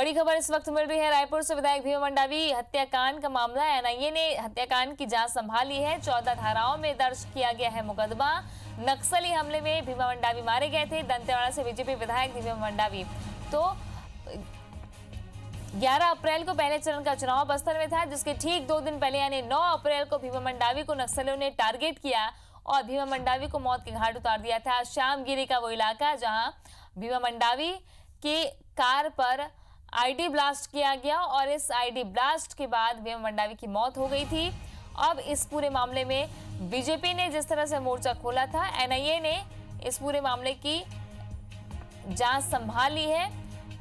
बड़ी खबर इस वक्त मिल रही है रायपुर से। विधायक भीमा मंडावी, हत्याकांड का मामला, एनआईए ने हत्याकांड की जाँच संभाली है। चौदह धाराओं में दर्ज किया गया है मुकदमा। नक्सली हमले में भीमा मंडावी मारे गए थे। दंतेवाड़ा से बीजेपी विधायक भीमा मंडावी। तो 11 अप्रैल को पहले चरण का चुनाव बस्तर में था, जिसके ठीक दो दिन पहले, यानी 9 अप्रैल को भीमा मंडावी को नक्सलियों ने टारगेट किया और भीमा मंडावी को मौत के घाट उतार दिया था। श्यामगिरी का वो इलाका, जहाँ भीमा मंडावी की कार पर आईडी ब्लास्ट किया गया और इस आईडी ब्लास्ट के बाद भीमा मंडावी की मौत हो गई थी। अब इस पूरे मामले में बीजेपी ने जिस तरह से मोर्चा खोला था, एनआईए ने इस पूरे मामले की जाँच संभाली है।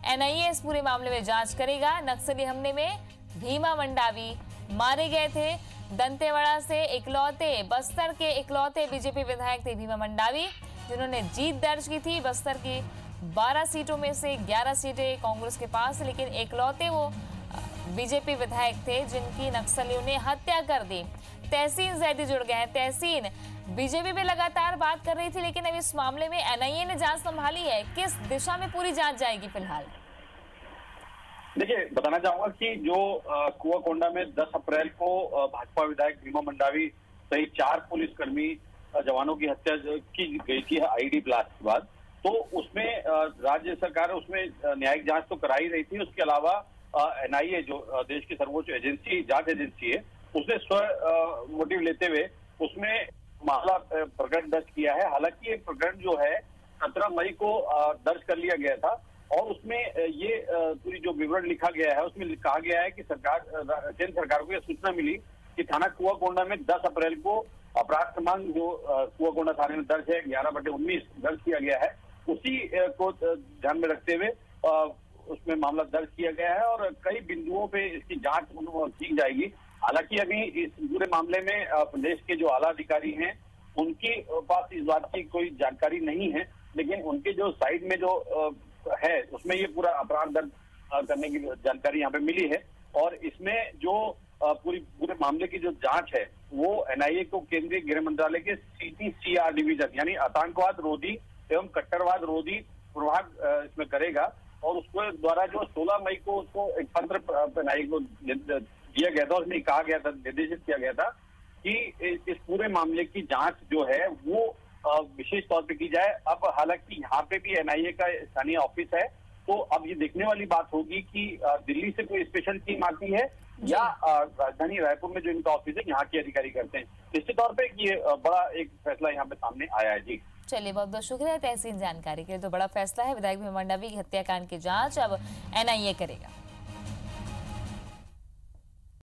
एनआईए इस पूरे मामले में जाँच करेगा। नक्सली हमले में भीमा मंडावी मारे गए थे। दंतेवाड़ा से इकलौते, बस्तर के इकलौते बीजेपी विधायक थे भीमा मंडावी, जिन्होंने जीत दर्ज की थी। बस्तर की 12 सीटों में से 11 सीटें कांग्रेस के पास, लेकिन एकलौते वो बीजेपी विधायक थे जिनकी नक्सलियों ने हत्या कर दी। तहसीन जैदी जुड़ गए हैं। तहसीन, बीजेपी भी लगातार बात कर रही थी, लेकिन अब इस मामले में एनआईए ने जाँच संभाली है। किस दिशा में पूरी जाँच जाएगी फ़िलहाल? देखिए, बताना चाहूँगा कि जो कुआकोंडा में 10 अप्रैल को भाजपा विधायक भीमा मंडावी सहित चार पुलिसकर्मी जवानों की हत्या की गई थी आईडी ब्लास्ट के बाद। तो उसमें राज्य सरकार उसमें न्यायिक जाँच तो करा ही रही थी। उसके अलावा एनआईए जो देश की सर्वोच्च एजेंसी, जाँच एजेंसी है, उसने स्व मोटिव लेते हुए उसमें मामला प्रकरण दर्ज किया है। हालाँकि ये प्रकरण जो है, सत्रह मई को दर्ज कर लिया गया था और उसमें ये पूरी जो विवरण लिखा गया है, उसमें कहा गया है कि सरकार केंद्र सरकार को यह सूचना मिली कि थाना कुआकोंडा में 10 अप्रैल को अपराध क्रमांक जो कुआकोंडा थाने में दर्ज है, ग्यारह बटे उन्नीस दर्ज किया गया है। उसी को ध्यान में रखते हुए उसमें मामला दर्ज किया गया है और कई बिंदुओं पे इसकी जाँच की जाएगी। हालाँकि अभी इस पूरे मामले में प्रदेश के जो आला अधिकारी हैं, उनकी पास इस बात की कोई जानकारी नहीं है, लेकिन उनके जो साइड में जो है, उसमें ये पूरा अपराध दर्ज करने की जानकारी यहाँ पे मिली है। और इसमें जो पूरी, पूरे मामले की जो जाँच है, वो एनआईए को केंद्रीय गृह मंत्रालय के सीटीसीआर डिवीज़न, यानी आतंकवाद रोधी एवं कट्टरवाद रोधी प्रभाग इसमें करेगा और उसको द्वारा जो 16 मई को उसको एक पत्र एनआईए को दिया गया था उसमें कहा गया था निर्देशित किया गया था कि इस पूरे मामले की जाँच जो है वो विशेष तौर पे की जाए। अब हालाँकि यहाँ पे भी एनआईए का स्थानीय ऑफ़िस है तो अब ये देखने वाली बात होगी कि दिल्ली से कोई स्पेशल टीम आती है या राजधानी रायपुर में जो इनका ऑफ़िस है यहाँ के अधिकारी करते हैं। निश्चित तौर पे ये बड़ा एक फैसला यहाँ पे सामने आया है। जी। चलिए, बहुत बहुत शुक्रिया तहसीन जानकारी के लिए। तो बड़ा फैसला है, विधायक भीमंडवी मंडावी की हत्याकांड की जाँच, अब एनआईए करेगा।